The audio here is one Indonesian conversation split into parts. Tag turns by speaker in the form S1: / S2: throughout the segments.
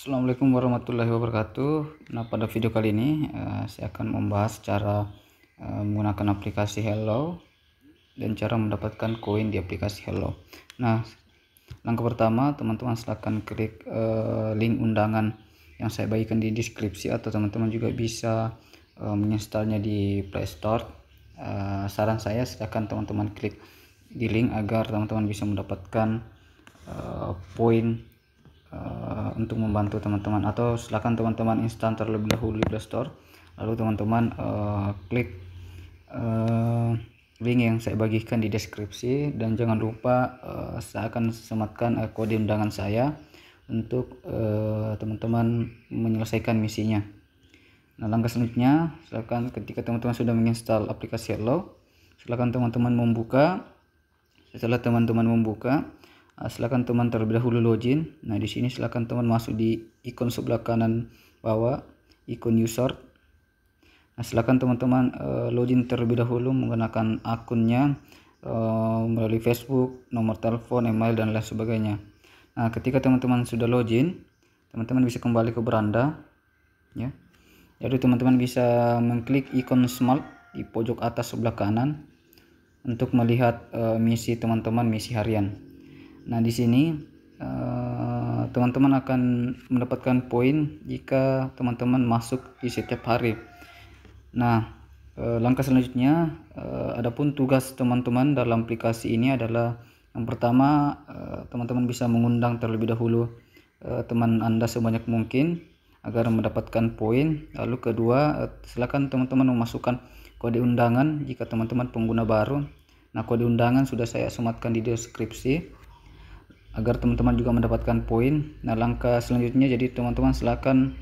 S1: Assalamualaikum warahmatullahi wabarakatuh. Nah, pada video kali ini uh, saya akan membahas cara uh, menggunakan aplikasi Hello dan cara mendapatkan koin di aplikasi Hello. Nah, langkah pertama teman-teman silahkan klik uh, link undangan yang saya bagikan di deskripsi atau teman-teman juga bisa uh, menginstalnya di Play Store. Saran saya silahkan teman-teman klik di link agar teman-teman bisa mendapatkan uh, poin untuk membantu teman-teman. Atau silakan teman-teman instan terlebih dahulu di Play Store. Lalu teman-teman uh, klik uh, link yang saya bagikan di deskripsi. Dan jangan lupa uh, saya akan sematkan uh, kode undangan saya untuk teman-teman uh, menyelesaikan misinya. Nah langkah selanjutnya silakan ketika teman-teman sudah menginstal aplikasi Hello silakan teman-teman membuka. Setelah teman-teman membuka silakan teman terlebih dahulu login. Nah di sini silakan teman masuk di ikon sebelah kanan bawah ikon user nah silakan teman-teman uh, login terlebih dahulu menggunakan akunnya uh, melalui Facebook nomor telepon email dan lain sebagainya. Nah ketika teman-teman sudah login teman-teman bisa kembali ke beranda ya. Jadi teman-teman bisa mengklik ikon smart di pojok atas sebelah kanan untuk melihat uh, misi teman-teman misi harian Nah, di sini eh, teman-teman akan mendapatkan poin jika teman-teman masuk di setiap hari. Nah, uh, langkah selanjutnya uh, adapun tugas teman-teman dalam aplikasi ini adalah yang pertama teman-teman bisa mengundang terlebih dahulu teman Anda sebanyak mungkin agar mendapatkan poin. Lalu kedua, silakan teman-teman memasukkan kode undangan jika teman-teman pengguna baru. Nah, kode undangan sudah saya sematkan di deskripsi agar teman-teman juga mendapatkan poin. Nah langkah selanjutnya jadi teman-teman silahkan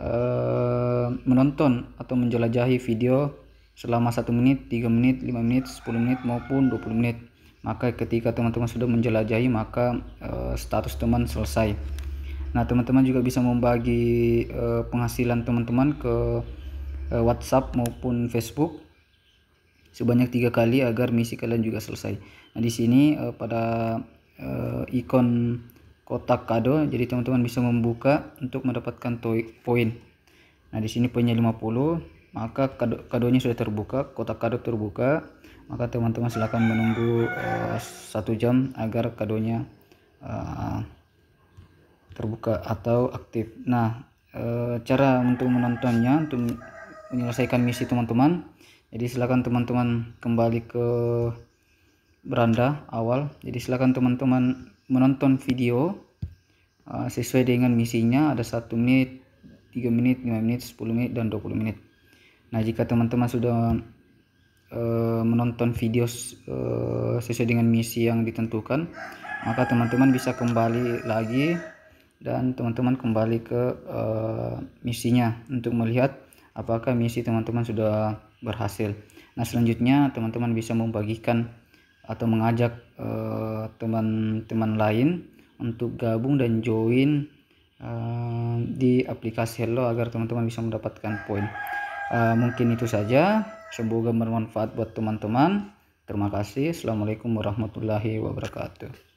S1: uh, menonton atau menjelajahi video selama satu menit, 3 menit, 5 menit, 10 menit maupun 20 menit. Maka ketika teman-teman sudah menjelajahi maka uh, status teman selesai. Nah teman-teman juga bisa membagi uh, penghasilan teman-teman ke uh, WhatsApp maupun Facebook sebanyak tiga kali agar misi kalian juga selesai. Nah di sini pada uh, ikon kotak kado jadi teman-teman bisa membuka untuk mendapatkan poin. Nah di sini poinnya 50 maka kado kadonya sudah terbuka kotak kado terbuka maka teman-teman silahkan menunggu uh, satu jam agar kadonya uh, terbuka atau aktif. Nah uh, cara untuk menontonnya untuk menyelesaikan misi teman-teman jadi silakan teman-teman kembali ke beranda awal. Jadi silakan teman-teman menonton video uh, sesuai dengan misinya. Ada satu menit 3 menit 5 menit 10 menit dan 20 menit. Nah jika teman-teman sudah uh, menonton video uh, sesuai dengan misi yang ditentukan maka teman-teman bisa kembali lagi dan teman-teman kembali ke uh, misinya untuk melihat apakah misi teman-teman sudah berhasil. Nah selanjutnya teman-teman bisa membagikan atau mengajak eh, teman-teman lain untuk gabung dan join uh, di aplikasi Hello agar teman-teman bisa mendapatkan poin. Uh, mungkin itu saja. Semoga bermanfaat buat teman-teman. Terima kasih. Assalamualaikum warahmatullahi wabarakatuh.